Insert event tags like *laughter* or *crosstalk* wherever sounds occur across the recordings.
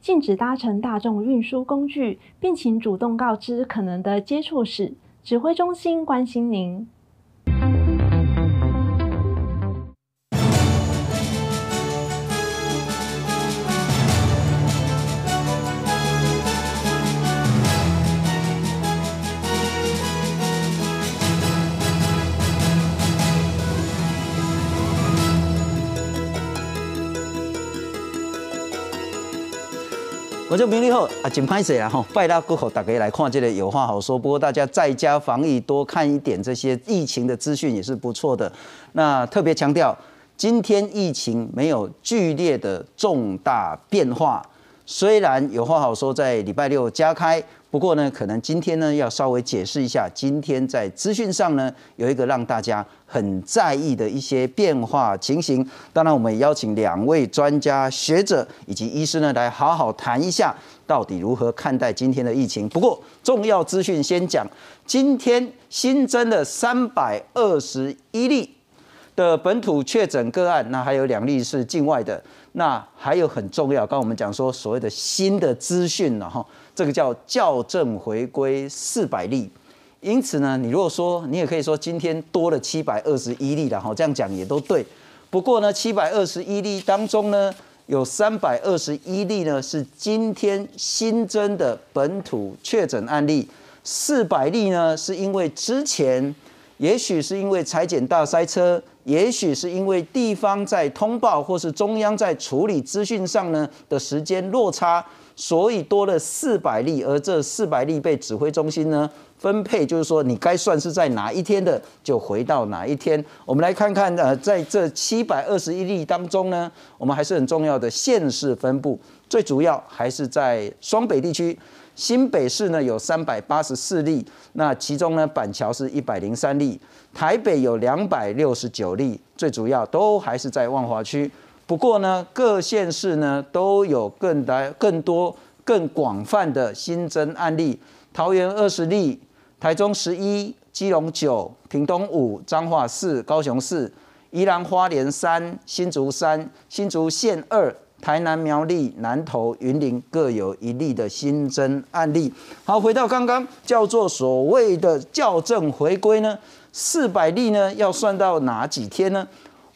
禁止搭乘大众运输工具，并请主动告知可能的接触史。指挥中心关心您。我就明利后啊，紧拍谁啊吼！拜拉过后，大家来看这个有话好说。不过大家在家防疫，多看一点这些疫情的资讯也是不错的。那特别强调，今天疫情没有剧烈的重大变化。虽然有话好说，在礼拜六加开。不过呢，可能今天呢要稍微解释一下，今天在资讯上呢有一个让大家很在意的一些变化情形。当然，我们也邀请两位专家学者以及医师呢来好好谈一下，到底如何看待今天的疫情。不过，重要资讯先讲，今天新增了三百二十一例的本土确诊个案，那还有两例是境外的。那还有很重要，刚刚我们讲说所谓的新的资讯了哈。这个叫校正回归四百例，因此呢，你如果说你也可以说今天多了七百二十一例了哈，这样讲也都对。不过呢，七百二十一例当中呢，有三百二十一例呢是今天新增的本土确诊案例，四百例呢是因为之前也许是因为裁剪大塞车，也许是因为地方在通报或是中央在处理资讯上呢的时间落差。所以多了四百例，而这四百例被指挥中心呢分配，就是说你该算是在哪一天的，就回到哪一天。我们来看看，呃，在这七百二十一例当中呢，我们还是很重要的县市分布，最主要还是在双北地区，新北市呢有三百八十四例，那其中呢板桥是一百零三例，台北有两百六十九例，最主要都还是在万华区。不过呢，各县市呢都有更大、更多、更广泛的新增案例。桃园二十例，台中十一，基隆九，屏东五，彰化四，高雄四，宜兰花莲三，新竹三，新竹县二，台南苗栗、南投、云林各有一例的新增案例。好，回到刚刚叫做所谓的校正回归呢，四百例呢要算到哪几天呢？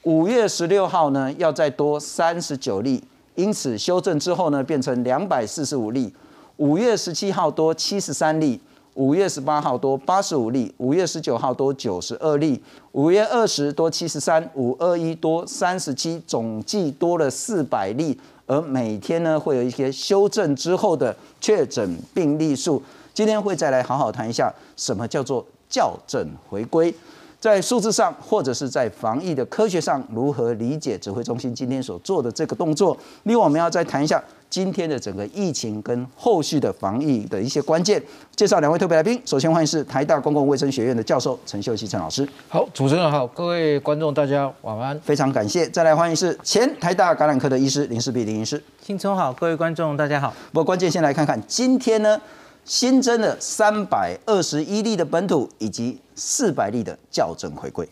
五月十六号呢，要再多三十九例，因此修正之后呢，变成两百四十五例。五月十七号多七十三例，五月十八号多八十五例，五月十九号多九十二例，五月二十多七十三，五二一多三十七，总计多了四百例。而每天呢，会有一些修正之后的确诊病例数。今天会再来好好谈一下，什么叫做校正回归。在数字上，或者是在防疫的科学上，如何理解指挥中心今天所做的这个动作？另外，我们要再谈一下今天的整个疫情跟后续的防疫的一些关键。介绍两位特别来宾，首先欢迎是台大公共卫生学院的教授陈秀熙陈老师。好，主持人好，各位观众大家晚安，非常感谢。再来欢迎是前台大感染科的医师林世碧林医师。青春好，各位观众大家好。不过关键先来看看今天呢。新增了三百二十一例的本土，以及四百例的校正回归。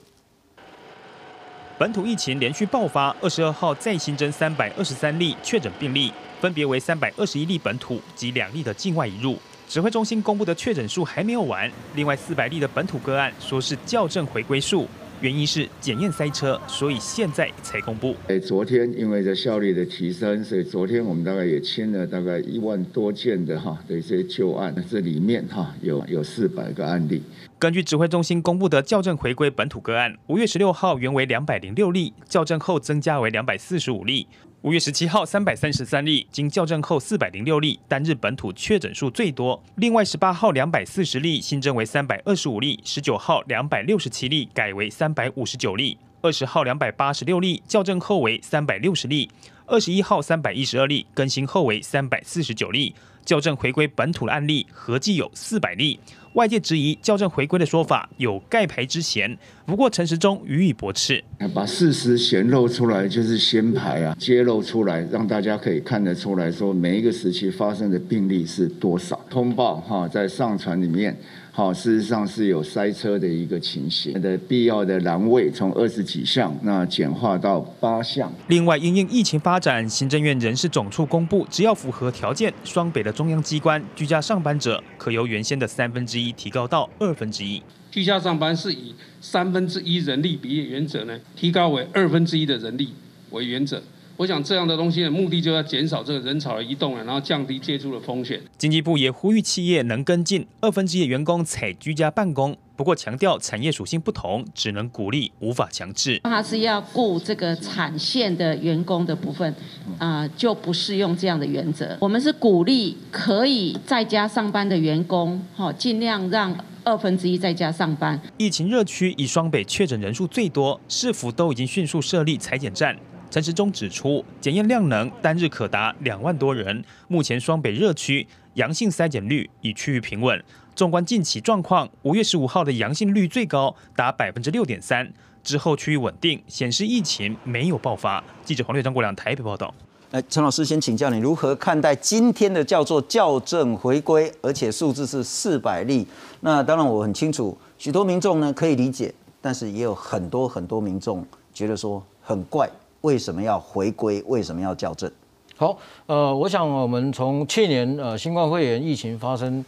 本土疫情连续爆发，二十二号再新增三百二十三例确诊病例，分别为三百二十一例本土及两例的境外移入。指挥中心公布的确诊数还没有完，另外四百例的本土个案说是校正回归数。原因是检验塞车，所以现在才公布。哎，昨天因为这效率的提升，所以昨天我们大概也签了大概一万多件的哈的一些旧案，这里面哈有有四百个案例。根据指挥中心公布的校正回归本土个案，五月十六号原为两百零六例，校正后增加为两百四十五例。五月十七号三百三十三例，经校正后四百零六例，单日本土确诊数最多。另外十八号两百四十例新增为三百二十五例，十九号两百六十七例改为三百五十九例，二十号两百八十六例校正后为三百六十例，二十一号三百一十二例更新后为三百四十九例，校正回归本土的案例合计有四百例。外界质疑校正回归的说法有盖牌之嫌，不过陈时中予以驳斥。把事实显露出来就是先牌啊，揭露出来，让大家可以看得出来说每一个时期发生的病例是多少。通报哈，在上传里面，好，事实上是有塞车的一个情形的必要的栏位从二十几项那简化到八项。另外，因应疫情发发展，行政院人事总处公布，只要符合条件，双北的中央机关居家上班者可由原先的三分之一提高到二分之一。居家上班是以三分之一人力比例原则呢，提高为二分之一的人力为原则。我想这样的东西的目的就要减少这个人潮的移动啊，然后降低接触的风险。经济部也呼吁企业能跟进二分之一员工采居家办公，不过强调产业属性不同，只能鼓励，无法强制。它是要顾这个产线的员工的部分，啊，就不适用这样的原则。我们是鼓励可以在家上班的员工，哈，尽量让二分之一在家上班。疫情热区以双北确诊人数最多，市府都已经迅速设立裁剪站。陈时中指出，检验量能单日可达两万多人。目前双北热区阳性筛检率已趋于平稳。纵观近期状况，五月十五号的阳性率最高达百分之六点三，之后趋于稳定，显示疫情没有爆发。记者黄略张国良台北报道。来，陈老师先请教你如何看待今天的叫做校正回归，而且数字是四百例。那当然我很清楚，许多民众呢可以理解，但是也有很多很多民众觉得说很怪。为什么要回归？为什么要校正？好，呃，我想我们从去年呃新冠肺炎疫情发生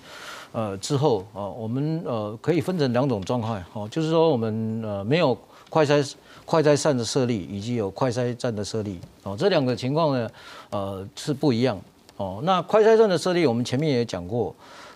呃之后啊，我们呃可以分成两种状况，哦，就是说我们呃没有快筛快筛站的设立，以及有快筛站的设立，哦，这两个情况呢，呃是不一样，哦，那快筛站的设立，我们前面也讲过，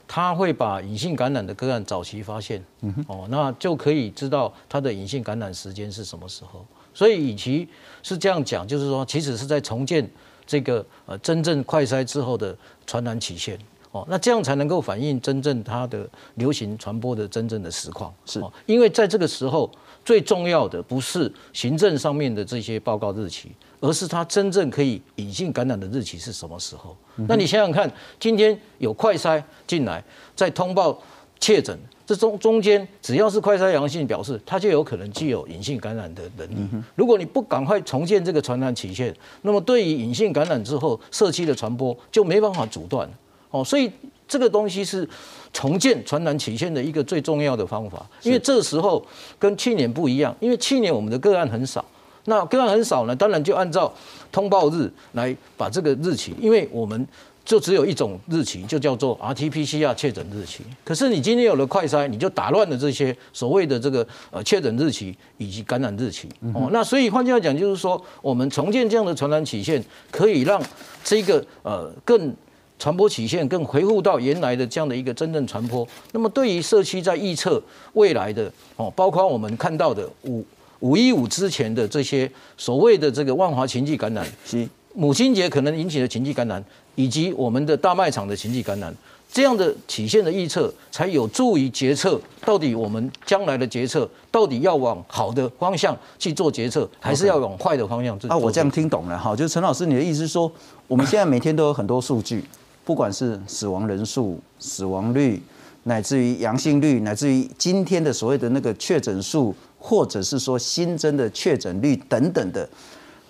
它会把隐性感染的个案早期发现，哦，那就可以知道它的隐性感染时间是什么时候。所以，与其是这样讲，就是说，其实是在重建这个呃真正快筛之后的传染曲线哦，那这样才能够反映真正它的流行传播的真正的实况。是，因为在这个时候，最重要的不是行政上面的这些报告日期，而是它真正可以隐性感染的日期是什么时候。那你想想看，今天有快筛进来，在通报确诊。这中中间只要是快筛阳性，表示它就有可能具有隐性感染的能力。如果你不赶快重建这个传染曲线，那么对于隐性感染之后社区的传播就没办法阻断。哦，所以这个东西是重建传染曲线的一个最重要的方法。因为这时候跟去年不一样，因为去年我们的个案很少，那个案很少呢，当然就按照通报日来把这个日期，因为我们。就只有一种日期，就叫做 RT-PCR 确诊日期。可是你今天有了快筛，你就打乱了这些所谓的这个呃确诊日期以及感染日期。哦，那所以换句话讲，就是说我们重建这样的传染曲线，可以让这个呃更传播曲线更回复到原来的这样的一个真正传播。那么对于社区在预测未来的哦，包括我们看到的五五一五之前的这些所谓的这个万华情绪感染，是母亲节可能引起的情绪感染。以及我们的大卖场的情绪感染，这样的体现的预测，才有助于决策。到底我们将来的决策，到底要往好的方向去做决策，还是要往坏的方向做？啊，我这样听懂了哈，就是陈老师，你的意思是说，我们现在每天都有很多数据，不管是死亡人数、死亡率，乃至于阳性率，乃至于今天的所谓的那个确诊数，或者是说新增的确诊率等等的，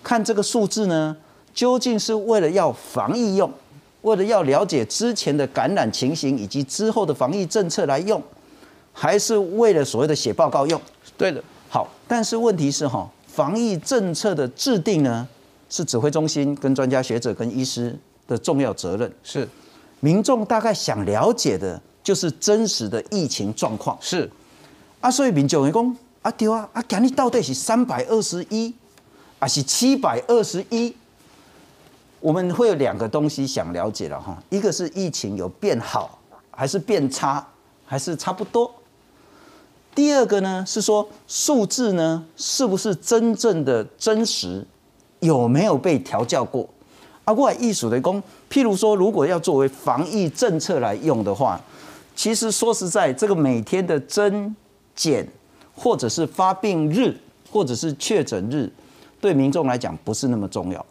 看这个数字呢？究竟是为了要防疫用，为了要了解之前的感染情形以及之后的防疫政策来用，还是为了所谓的写报告用？对的，好。但是问题是哈，防疫政策的制定呢，是指挥中心跟专家学者跟医师的重要责任。是，民众大概想了解的就是真实的疫情状况。是，啊，所以民众会讲啊，对啊，啊，今日到底是三百二十一，还是七百二十一？我们会有两个东西想了解了哈，一个是疫情有变好还是变差，还是差不多。第二个呢是说数字呢是不是真正的真实，有没有被调教过？啊，过来艺术的工，譬如说，如果要作为防疫政策来用的话，其实说实在，这个每天的增减，或者是发病日，或者是确诊日，对民众来讲不是那么重要。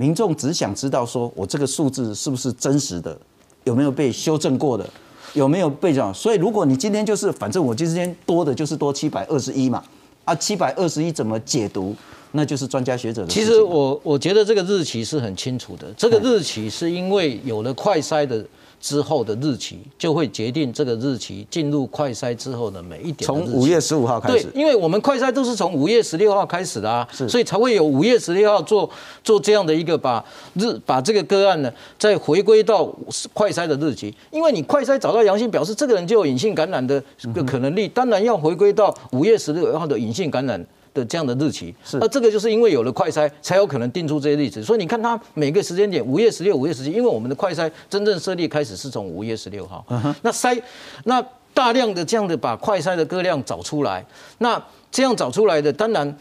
民众只想知道，说我这个数字是不是真实的，有没有被修正过的，有没有被这样？所以，如果你今天就是，反正我今天多的就是多七百二十一嘛，啊，七百二十一怎么解读？那就是专家学者的。其实我我觉得这个日期是很清楚的，这个日期是因为有了快筛的之后的日期，就会决定这个日期进入快筛之后的每一点。从五月十五号开始，对，因为我们快筛都是从五月十六号开始的啊，所以才会有五月十六号做做这样的一个把日把这个个案呢再回归到快筛的日期，因为你快筛找到阳性，表示这个人就有隐性感染的个可能力，当然要回归到五月十六号的隐性感染。的这样的日期，是，那这个就是因为有了快筛，才有可能定出这些日子。所以你看，它每个时间点，五月十六、五月十七，因为我们的快筛真正设立开始是从五月十六号，那筛，那大量的这样的把快筛的个量找出来，那这样找出来的，当然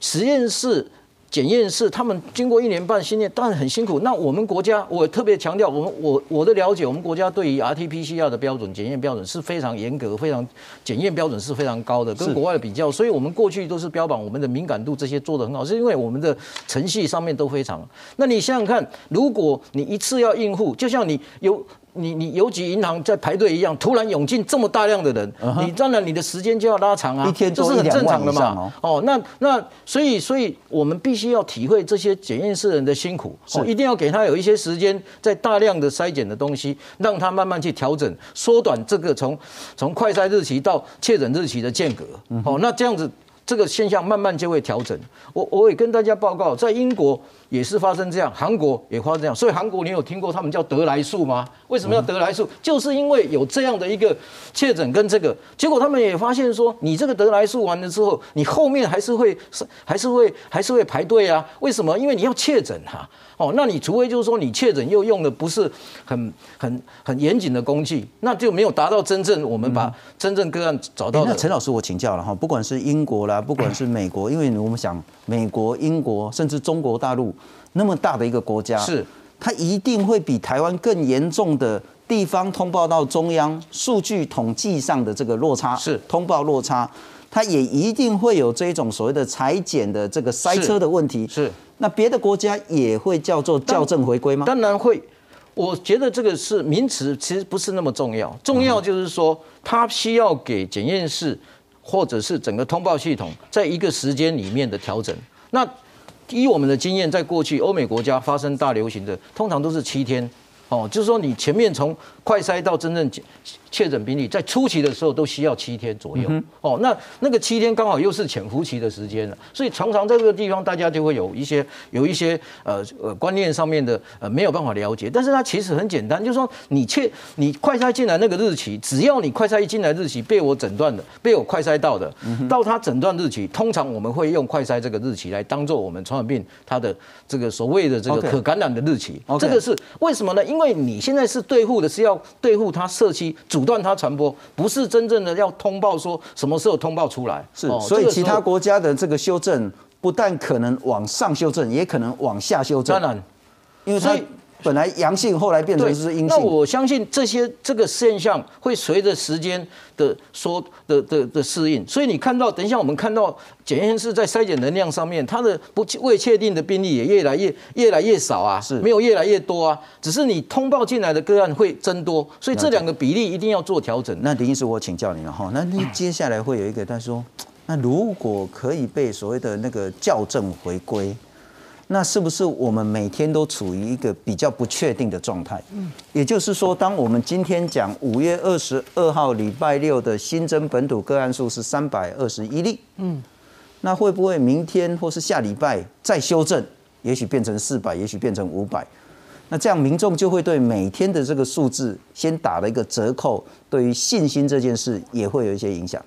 实验室。检验室，他们经过一年半训练，当然很辛苦。那我们国家，我特别强调，我们我我的了解，我们国家对于 RT-PCR 的标准检验标准是非常严格，非常检验标准是非常高的，跟国外的比较。所以我们过去都是标榜我们的敏感度这些做得很好，是因为我们的程序上面都非常。那你想想看，如果你一次要应付，就像你有。你你邮局银行在排队一样，突然涌进这么大量的人，你当然你的时间就要拉长啊，一天这是很正常的嘛。哦，那那所以所以我们必须要体会这些检验室人的辛苦，哦，一定要给他有一些时间，在大量的筛检的东西，让他慢慢去调整，缩短这个从从快筛日期到确诊日期的间隔。哦，那这样子这个现象慢慢就会调整。我我也跟大家报告，在英国。也是发生这样，韩国也发生这样，所以韩国你有听过他们叫得来速吗？为什么要得来速？就是因为有这样的一个确诊跟这个结果，他们也发现说，你这个得来速完了之后，你后面还是会还是会还是会排队啊？为什么？因为你要确诊哈，哦，那你除非就是说你确诊又用的不是很很很严谨的工具，那就没有达到真正我们把真正个案找到。那陈老师，我请教了哈，不管是英国啦，不管是美国，因为我们想美国、英国甚至中国大陆。那么大的一个国家，是它一定会比台湾更严重的地方通报到中央数据统计上的这个落差，是通报落差，它也一定会有这种所谓的裁剪的这个塞车的问题。是那别的国家也会叫做校正回归吗？当然会。我觉得这个是名词，其实不是那么重要。重要就是说，它需要给检验室或者是整个通报系统在一个时间里面的调整。那依我们的经验，在过去欧美国家发生大流行的，通常都是七天。哦，就是说你前面从快筛到真正确诊病例，在初期的时候都需要七天左右。哦，那那个七天刚好又是潜伏期的时间了，所以常常在这个地方大家就会有一些有一些呃呃观念上面的呃没有办法了解。但是它其实很简单，就是说你确你快筛进来那个日期，只要你快筛一进来日期被我诊断的，被我快筛到的，到他诊断日期，通常我们会用快筛这个日期来当做我们传染病它的这个所谓的这个可感染的日期。这个是为什么呢？因为你现在是对付的是要对付它社区，阻断它传播，不是真正的要通报说什么时候通报出来。是，所以其他国家的这个修正，不但可能往上修正，也可能往下修正。当然，因为它。本来阳性，后来变成是阴性。那我相信这些这个现象会随着时间的说的的的适应。所以你看到，等一下我们看到检验室在筛检能量上面，它的不未确定的病例也越来越越来越少啊，是没有越来越多啊，只是你通报进来的个案会增多，所以这两个比例一定要做调整。那林医师，我请教你了哈，那你接下来会有一个他说，那如果可以被所谓的那个校正回归。那是不是我们每天都处于一个比较不确定的状态？嗯，也就是说，当我们今天讲五月二十二号礼拜六的新增本土个案数是三百二十一例，嗯，那会不会明天或是下礼拜再修正？也许变成四百，也许变成五百，那这样民众就会对每天的这个数字先打了一个折扣，对于信心这件事也会有一些影响。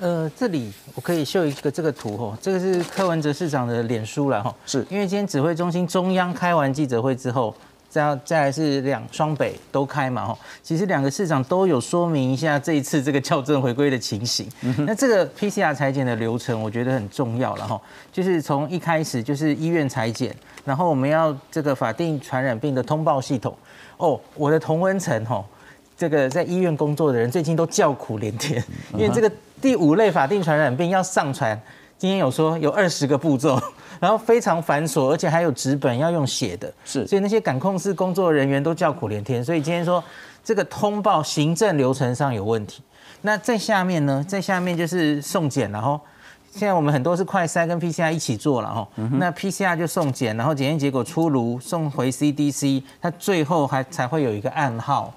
呃，这里我可以秀一个这个图哈，这个是柯文哲市长的脸书了哈，是。因为今天指挥中心中央开完记者会之后，再再来是两双北都开嘛哈，其实两个市长都有说明一下这一次这个校正回归的情形。那这个 PCR 裁剪的流程我觉得很重要了哈，就是从一开始就是医院裁剪，然后我们要这个法定传染病的通报系统。哦，我的同温层哈，这个在医院工作的人最近都叫苦连天，因为这个。第五类法定传染病要上传，今天有说有二十个步骤，*laughs* 然后非常繁琐，而且还有纸本要用写的，是，所以那些感控室工作人员都叫苦连天。所以今天说这个通报行政流程上有问题。那在下面呢，在下面就是送检，然后现在我们很多是快筛跟 PCR 一起做了哈，那 PCR 就送检，然后检验结果出炉，送回 CDC，它最后还才会有一个暗号。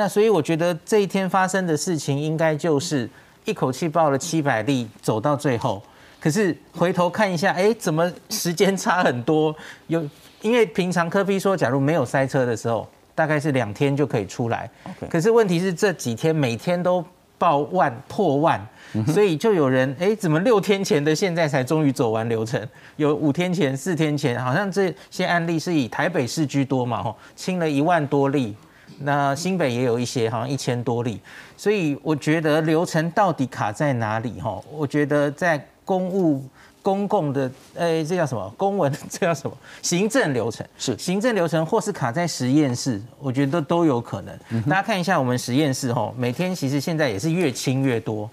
那所以我觉得这一天发生的事情，应该就是一口气报了七百例，走到最后。可是回头看一下，哎，怎么时间差很多？有因为平常科比说，假如没有塞车的时候，大概是两天就可以出来。可是问题是这几天每天都报万破万。所以就有人哎，怎么六天前的现在才终于走完流程？有五天前、四天前，好像这些案例是以台北市居多嘛，吼，清了一万多例，那新北也有一些，好像一千多例。所以我觉得流程到底卡在哪里？哈，我觉得在公务、公共的，哎，这叫什么？公文？*laughs* 这叫什么？行政流程是行政流程，或是卡在实验室，我觉得都有可能。大家看一下我们实验室，哈，每天其实现在也是越清越多。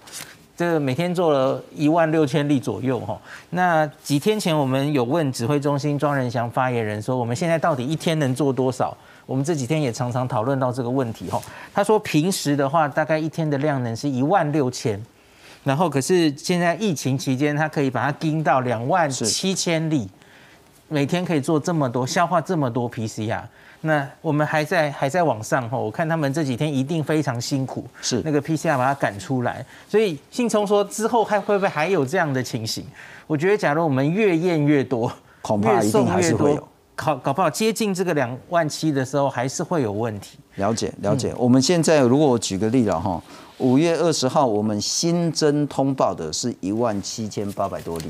这个每天做了一万六千例左右哈，那几天前我们有问指挥中心庄仁祥发言人说，我们现在到底一天能做多少？我们这几天也常常讨论到这个问题哈。他说平时的话，大概一天的量能是一万六千，然后可是现在疫情期间，他可以把它盯到两万七千例，每天可以做这么多，消化这么多 PCR。那我们还在还在往上吼，我看他们这几天一定非常辛苦，是那个 PCR 把它赶出来。所以信聪说之后还会不会还有这样的情形？我觉得假如我们越验越多，恐怕一定还是会有，搞搞不好接近这个两万七的时候，还是会有问题。了解了解。我们现在如果我举个例了哈，五月二十号我们新增通报的是一万七千八百多例，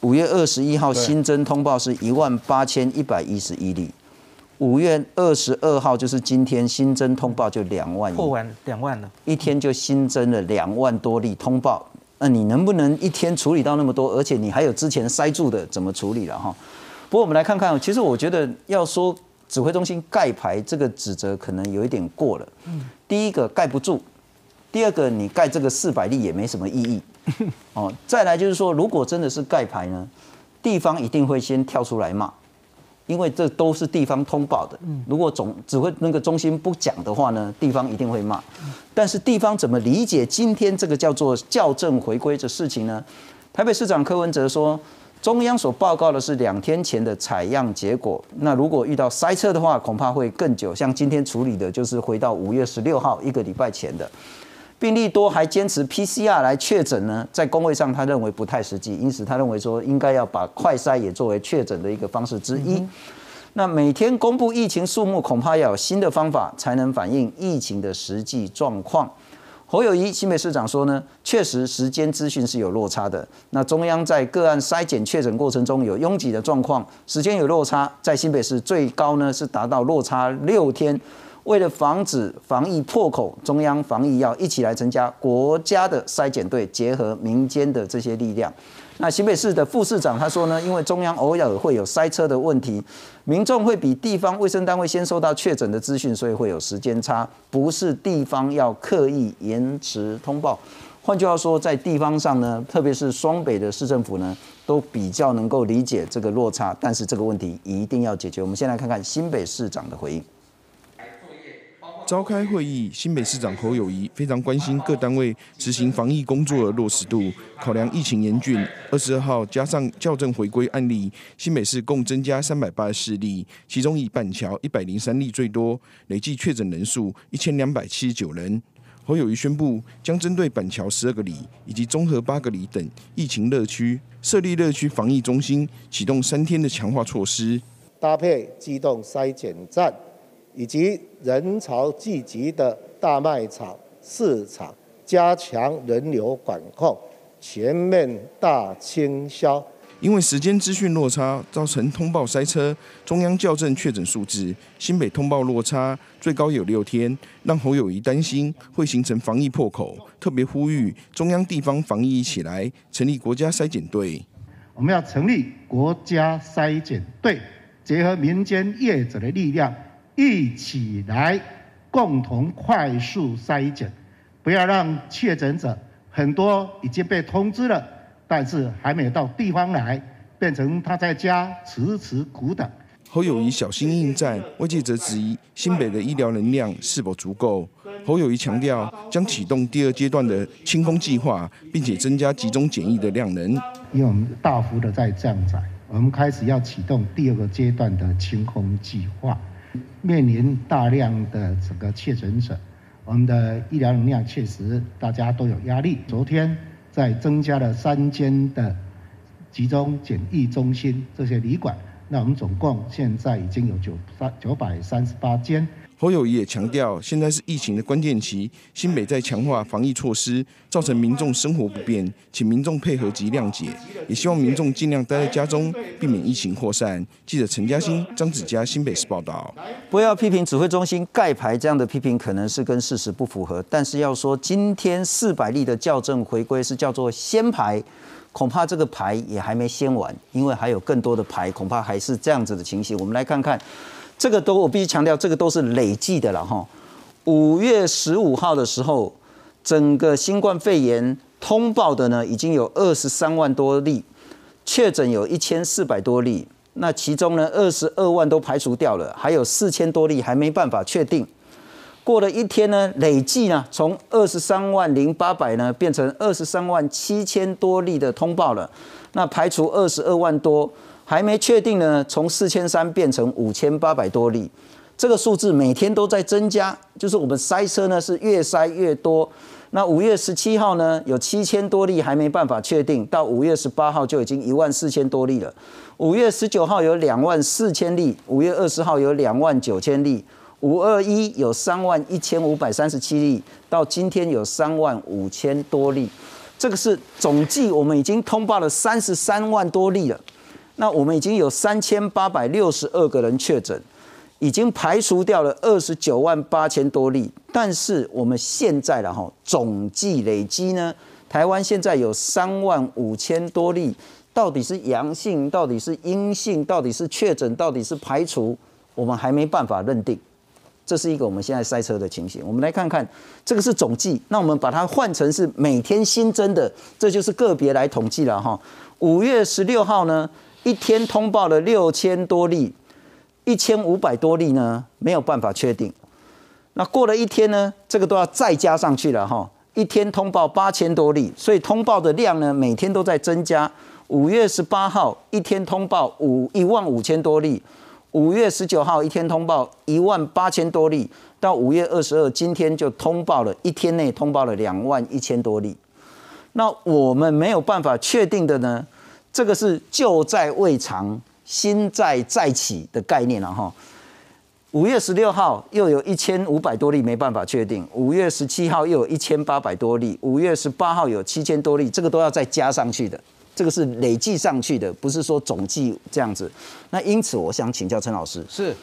五月二十一号新增通报是一万八千一百一十一例。五月二十二号就是今天新增通报就两万，破完两万了，一天就新增了两万多例通报。那你能不能一天处理到那么多？而且你还有之前塞住的，怎么处理了哈？不过我们来看看，其实我觉得要说指挥中心盖牌这个指责可能有一点过了。嗯，第一个盖不住，第二个你盖这个四百例也没什么意义。*laughs* 哦，再来就是说，如果真的是盖牌呢，地方一定会先跳出来骂。因为这都是地方通报的，如果总指挥那个中心不讲的话呢，地方一定会骂。但是地方怎么理解今天这个叫做校正回归的事情呢？台北市长柯文哲说，中央所报告的是两天前的采样结果，那如果遇到塞车的话，恐怕会更久。像今天处理的就是回到五月十六号一个礼拜前的。病例多还坚持 PCR 来确诊呢，在工位上他认为不太实际，因此他认为说应该要把快筛也作为确诊的一个方式之一。那每天公布疫情数目，恐怕要有新的方法才能反映疫情的实际状况。侯友谊新北市长说呢，确实时间资讯是有落差的。那中央在个案筛检确诊过程中有拥挤的状况，时间有落差，在新北市最高呢是达到落差六天。为了防止防疫破口，中央防疫要一起来增加国家的筛检队，结合民间的这些力量。那新北市的副市长他说呢，因为中央偶尔会有塞车的问题，民众会比地方卫生单位先收到确诊的资讯，所以会有时间差，不是地方要刻意延迟通报。换句话说，在地方上呢，特别是双北的市政府呢，都比较能够理解这个落差，但是这个问题一定要解决。我们先来看看新北市长的回应。召开会议，新北市长侯友谊非常关心各单位执行防疫工作的落实度。考量疫情严峻，二十二号加上校正回归案例，新北市共增加三百八十四例，其中以板桥一百零三例最多，累计确诊人数一千两百七十九人。侯友谊宣布，将针对板桥十二个里以及综合八个里等疫情乐区设立乐区防疫中心，启动三天的强化措施，搭配机动筛检站。以及人潮聚集的大卖场、市场，加强人流管控，全面大清消。因为时间资讯落差，造成通报塞车。中央校正确诊数字，新北通报落差最高有六天，让侯友谊担心会形成防疫破口，特别呼吁中央地方防疫一起来，成立国家筛检队。我们要成立国家筛检队，结合民间业者的力量。一起来共同快速筛检，不要让确诊者很多已经被通知了，但是还没有到地方来，变成他在家迟迟苦等。侯友谊小心应战，外界则质疑新北的医疗能量是否足够。侯友谊强调，将启动第二阶段的清空计划，并且增加集中检疫的量能。因为我们大幅的在降载，我们开始要启动第二个阶段的清空计划。面临大量的整个确诊者，我们的医疗能量确实大家都有压力。昨天在增加了三间的集中检疫中心这些旅馆，那我们总共现在已经有九三九百三十八间。侯友谊也强调，现在是疫情的关键期，新北在强化防疫措施，造成民众生活不便，请民众配合及谅解，也希望民众尽量待在家中，避免疫情扩散。记者陈嘉欣、张子佳，新北市报道。不要批评指挥中心盖牌这样的批评，可能是跟事实不符合。但是要说今天四百例的校正回归是叫做先牌，恐怕这个牌也还没先完，因为还有更多的牌，恐怕还是这样子的情形。我们来看看。这个都我必须强调，这个都是累计的了哈。五月十五号的时候，整个新冠肺炎通报的呢，已经有二十三万多例，确诊有一千四百多例。那其中呢，二十二万都排除掉了，还有四千多例还没办法确定。过了一天呢，累计呢，从二十三万零八百呢，变成二十三万七千多例的通报了。那排除二十二万多。还没确定呢，从四千三变成五千八百多例，这个数字每天都在增加，就是我们塞车呢是越塞越多。那五月十七号呢有七千多例还没办法确定，到五月十八号就已经一万四千多例了。五月十九号有两万四千例，五月二十号有两万九千例，五二一有三万一千五百三十七例，到今天有三万五千多例，这个是总计我们已经通报了三十三万多例了。那我们已经有三千八百六十二个人确诊，已经排除掉了二十九万八千多例。但是我们现在了哈，总计累积呢，台湾现在有三万五千多例，到底是阳性，到底是阴性，到底是确诊，到底是排除，我们还没办法认定。这是一个我们现在塞车的情形。我们来看看，这个是总计，那我们把它换成是每天新增的，这就是个别来统计了哈。五月十六号呢？一天通报了六千多例，一千五百多例呢，没有办法确定。那过了一天呢，这个都要再加上去了哈。一天通报八千多例，所以通报的量呢，每天都在增加。五月十八号一天通报五一万五千多例，五月十九号一天通报一万八千多例，到五月二十二今天就通报了一天内通报了两万一千多例。那我们没有办法确定的呢？这个是旧债未偿，新债再起的概念了哈。五月十六号又有一千五百多例没办法确定，五月十七号又有一千八百多例，五月十八号有七千多例，这个都要再加上去的，这个是累计上去的，不是说总计这样子。那因此，我想请教陈老师，是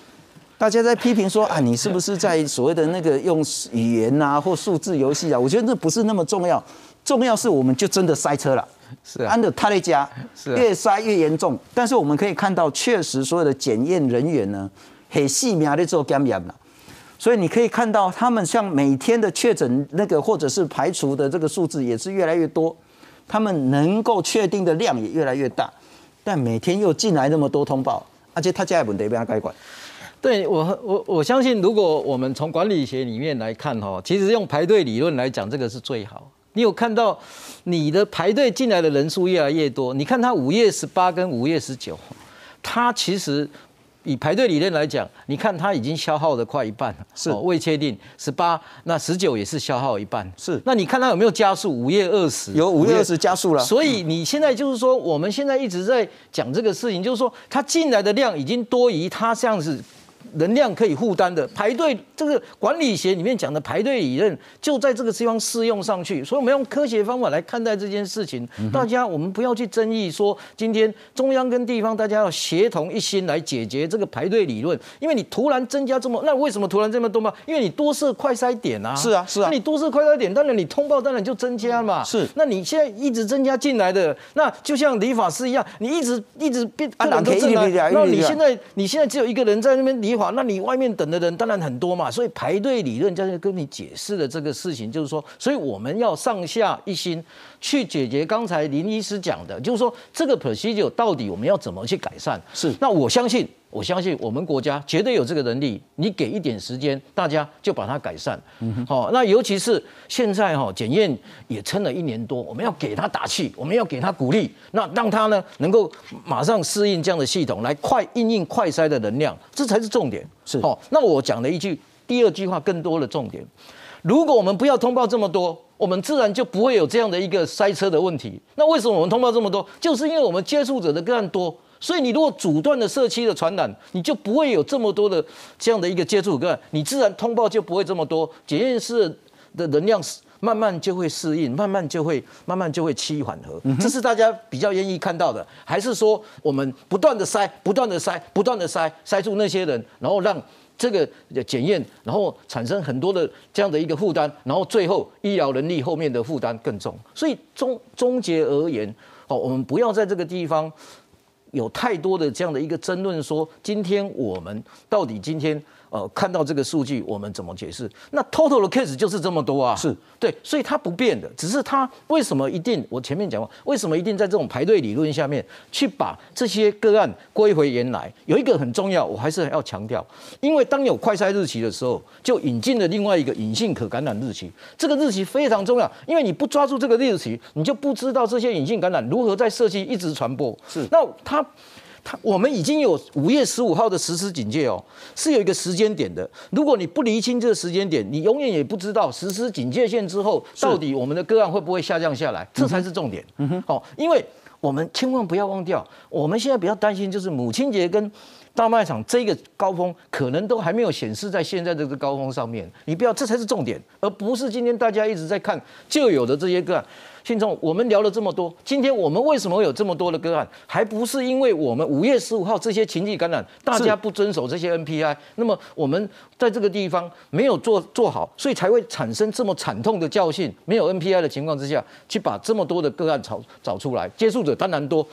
大家在批评说啊，你是不是在所谓的那个用语言啊或数字游戏啊？我觉得那不是那么重要，重要是我们就真的塞车了。是安德他的家，是越塞越严重。但是我们可以看到，确实所有的检验人员呢，很细密的做检验了。所以你可以看到，他们像每天的确诊那个或者是排除的这个数字也是越来越多，他们能够确定的量也越来越大。但每天又进来那么多通报，而且他家也不得被他该管。对我我我相信，如果我们从管理学里面来看哈，其实用排队理论来讲，这个是最好。你有看到你的排队进来的人数越来越多？你看他五月十八跟五月十九，他其实以排队理论来讲，你看他已经消耗的快一半了，是未确定十八，那十九也是消耗一半，是。那你看他有没有加速？五月二十有五月二十加速了。所以你现在就是说，我们现在一直在讲这个事情，就是说他进来的量已经多于他这样子。能量可以负担的排队，这个管理学里面讲的排队理论，就在这个地方适用上去。所以，我们用科学方法来看待这件事情。大家，我们不要去争议说，今天中央跟地方大家要协同一心来解决这个排队理论。因为你突然增加这么，那为什么突然这么多嘛？因为你多设快筛点啊。是啊，是啊。那你多设快筛点，当然你通报当然就增加嘛。是。那你现在一直增加进来的，那就像理发师一样，你一直一直变，啊，人都进来，那你现在你现在只有一个人在那边理那你外面。等的人当然很多嘛，所以排队理论在跟你解释的这个事情，就是说，所以我们要上下一心去解决刚才林医师讲的，就是说这个 procedure 到底我们要怎么去改善？是，那我相信我相信我们国家绝对有这个能力，你给一点时间，大家就把它改善。好，那尤其是现在哈，检验也撑了一年多，我们要给他打气，我们要给他鼓励，那让他呢能够马上适应这样的系统，来快应应快筛的能量，这才是重点。是哦，那我讲了一句，第二句话更多的重点，如果我们不要通报这么多。我们自然就不会有这样的一个塞车的问题。那为什么我们通报这么多？就是因为我们接触者的个案多，所以你如果阻断了社区的传染，你就不会有这么多的这样的一个接触个案，你自然通报就不会这么多，检验室的能量慢慢就会适应，慢慢就会慢慢就会趋缓和。这是大家比较愿意看到的，还是说我们不断的塞、不断的塞、不断的塞，塞住那些人，然后让？这个检验，然后产生很多的这样的一个负担，然后最后医疗能力后面的负担更重，所以终终结而言，好，我们不要在这个地方有太多的这样的一个争论，说今天我们到底今天。呃，看到这个数据，我们怎么解释？那 total 的 case 就是这么多啊，是对，所以它不变的，只是它为什么一定？我前面讲过，为什么一定在这种排队理论下面去把这些个案归回原来？有一个很重要，我还是要强调，因为当有快筛日期的时候，就引进了另外一个隐性可感染日期，这个日期非常重要，因为你不抓住这个日期，你就不知道这些隐性感染如何在社区一直传播。是，那它。他我们已经有五月十五号的实施警戒哦，是有一个时间点的。如果你不厘清这个时间点，你永远也不知道实施警戒线之后，到底我们的个案会不会下降下来，这才是重点。嗯哼，好，因为我们千万不要忘掉，我们现在比较担心就是母亲节跟大卖场这个高峰，可能都还没有显示在现在这个高峰上面。你不要，这才是重点，而不是今天大家一直在看旧有的这些个案。信众，我们聊了这么多，今天我们为什么有这么多的个案？还不是因为我们五月十五号这些情绪感染，大家不遵守这些 NPI，那么我们在这个地方没有做做好，所以才会产生这么惨痛的教训。没有 NPI 的情况之下，去把这么多的个案找找出来，接触者当然多，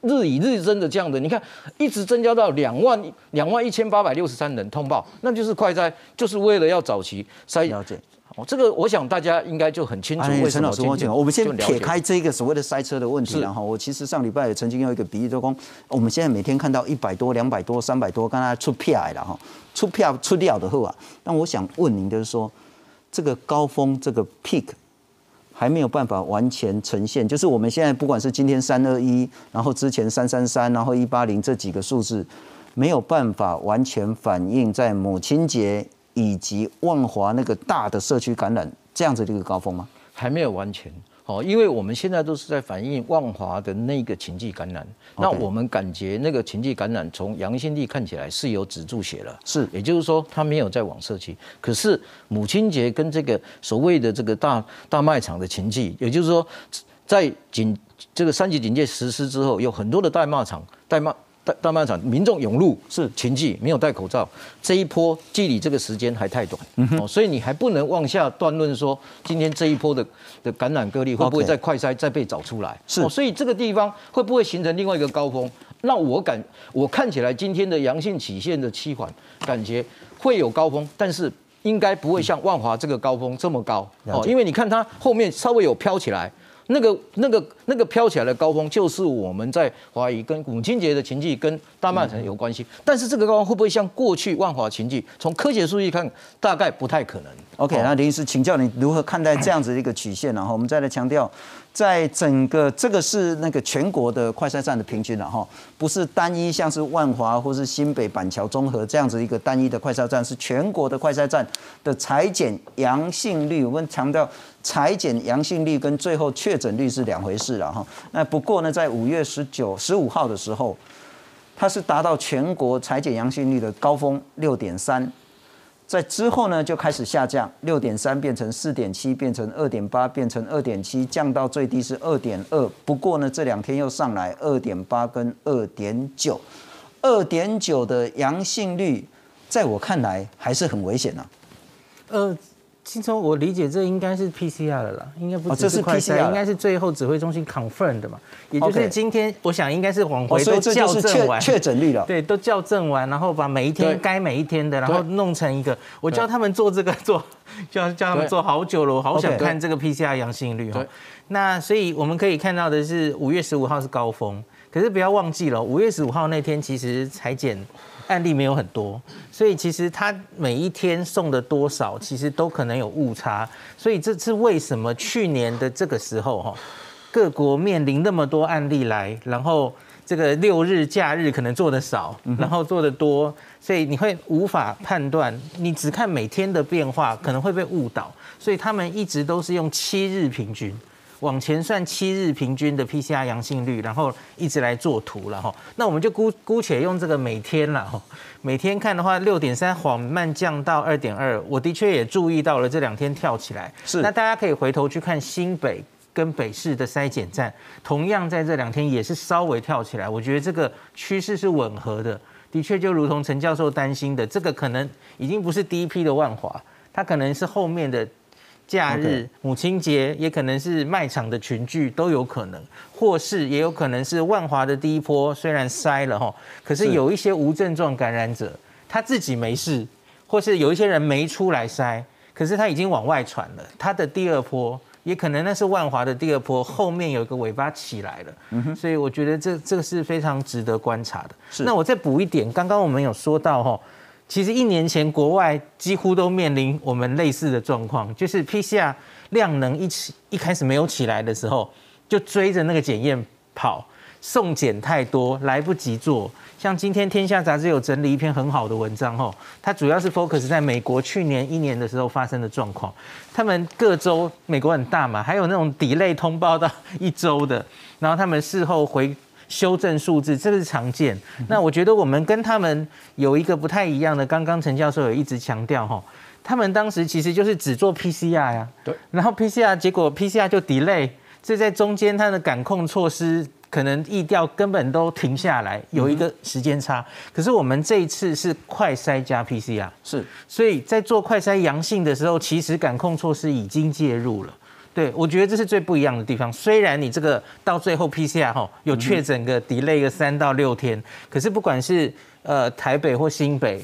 日以日增的这样的，你看一直增加到两万两万一千八百六十三人通报，那就是快筛，就是为了要早期筛了解。哦，这个我想大家应该就很清楚。陈老师，我讲，我们先撇开这个所谓的塞车的问题，然后我其实上礼拜也曾经有一个比喻，就讲我们现在每天看到一百多、两百多、三百多，刚才出票了哈，出票出掉的后啊，但我想问您，就是说这个高峰这个 peak 还没有办法完全呈现，就是我们现在不管是今天三二一，然后之前三三三，然后一八零这几个数字，没有办法完全反映在母亲节。以及万华那个大的社区感染这样子的一个高峰吗？还没有完全哦，因为我们现在都是在反映万华的那个情迹感染。那我们感觉那个情迹感染从阳性率看起来是有止住血了，是，也就是说它没有在往社区。可是母亲节跟这个所谓的这个大大卖场的情迹，也就是说在警这个三级警戒实施之后，有很多的代卖场代卖。大大卖场民众涌入是情迹，没有戴口罩，这一波距离这个时间还太短，哦，所以你还不能妄下断论说今天这一波的的感染个例会不会在快筛再被找出来？是，所以这个地方会不会形成另外一个高峰？那我感我看起来今天的阳性曲线的期缓，感觉会有高峰，但是应该不会像万华这个高峰这么高哦，因为你看它后面稍微有飘起来。那个、那个、那个飘起来的高峰，就是我们在怀疑跟母亲节的情绪跟大曼城有关系。但是这个高峰会不会像过去万华情绪？从科学数据看，大概不太可能。OK，那林医师，请教你如何看待这样子的一个曲线？然后我们再来强调，在整个这个是那个全国的快筛站的平均了哈，不是单一像是万华或是新北板桥综合这样子一个单一的快筛站，是全国的快筛站的裁剪阳性率。我们强调。裁剪阳性率跟最后确诊率是两回事了哈。那不过呢，在五月十九、十五号的时候，它是达到全国裁剪阳性率的高峰六点三，在之后呢就开始下降，六点三变成四点七，变成二点八，变成二点七，降到最低是二点二。不过呢，这两天又上来二点八跟二点九，二点九的阳性率，在我看来还是很危险呐。呃。其实我理解这应该是 PCR 的啦，应该不只是快筛，应该是最后指挥中心 confirm 的嘛，也就是今天我想应该是往回都校正完。确诊率了，对，都校正完，然后把每一天该每一天的，然后弄成一个，我教他们做这个 *laughs* 做，叫叫他们做好久了，我好想看这个 PCR 阳性率哈。那所以我们可以看到的是五月十五号是高峰，可是不要忘记了，五月十五号那天其实裁剪。案例没有很多，所以其实他每一天送的多少，其实都可能有误差。所以这是为什么去年的这个时候哈，各国面临那么多案例来，然后这个六日假日可能做的少，然后做的多，所以你会无法判断，你只看每天的变化，可能会被误导。所以他们一直都是用七日平均。往前算七日平均的 PCR 阳性率，然后一直来做图了哈。那我们就姑姑且用这个每天了哈。每天看的话，六点三缓慢降到二点二，我的确也注意到了这两天跳起来。是。那大家可以回头去看新北跟北市的筛检站，同样在这两天也是稍微跳起来。我觉得这个趋势是吻合的，的确就如同陈教授担心的，这个可能已经不是第一批的万华，它可能是后面的。假日、母亲节也可能是卖场的群聚都有可能，或是也有可能是万华的第一波，虽然塞了哈，可是有一些无症状感染者，他自己没事，或是有一些人没出来塞，可是他已经往外传了，他的第二波也可能那是万华的第二波，后面有一个尾巴起来了，所以我觉得这这个是非常值得观察的。那我再补一点，刚刚我们有说到哈。其实一年前，国外几乎都面临我们类似的状况，就是 PCR 量能一起一开始没有起来的时候，就追着那个检验跑，送检太多，来不及做。像今天《天下》杂志有整理一篇很好的文章，吼，它主要是 focus 在美国去年一年的时候发生的状况。他们各州，美国很大嘛，还有那种 delay 通报到一周的，然后他们事后回。修正数字，这个是常见。那我觉得我们跟他们有一个不太一样的。刚刚陈教授有一直强调哈，他们当时其实就是只做 PCR 呀，对。然后 PCR 结果 PCR 就 delay，这在中间它的感控措施可能意调根本都停下来，有一个时间差。可是我们这一次是快筛加 PCR，是。所以在做快筛阳性的时候，其实感控措施已经介入了。对，我觉得这是最不一样的地方。虽然你这个到最后 PCR 哈有确诊个 delay 个三到六天，可是不管是呃台北或新北，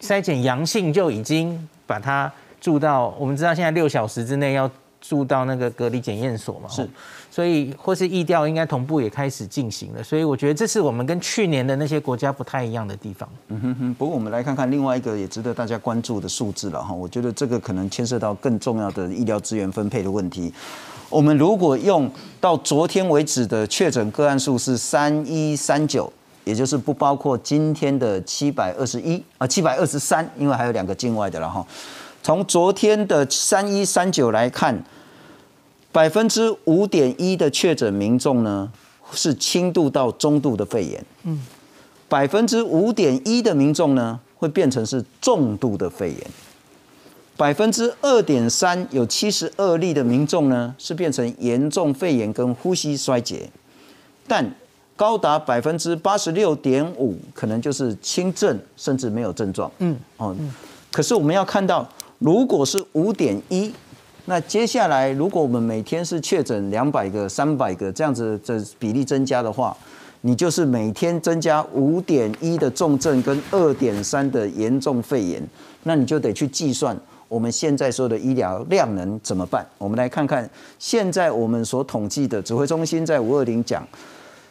筛检阳性就已经把它住到，我们知道现在六小时之内要住到那个隔离检验所嘛。是。所以或是疫调应该同步也开始进行了，所以我觉得这是我们跟去年的那些国家不太一样的地方。嗯哼哼。不过我们来看看另外一个也值得大家关注的数字了哈，我觉得这个可能牵涉到更重要的医疗资源分配的问题。我们如果用到昨天为止的确诊个案数是三一三九，也就是不包括今天的七百二十一啊七百二十三，因为还有两个境外的了哈。从昨天的三一三九来看。百分之五点一的确诊民众呢，是轻度到中度的肺炎。嗯，百分之五点一的民众呢，会变成是重度的肺炎。百分之二点三有七十二例的民众呢，是变成严重肺炎跟呼吸衰竭。但高达百分之八十六点五，可能就是轻症，甚至没有症状。嗯，哦，可是我们要看到，如果是五点一。那接下来，如果我们每天是确诊两百个、三百个这样子的比例增加的话，你就是每天增加五点一的重症跟二点三的严重肺炎，那你就得去计算我们现在说的医疗量能怎么办？我们来看看现在我们所统计的指挥中心在五二零讲，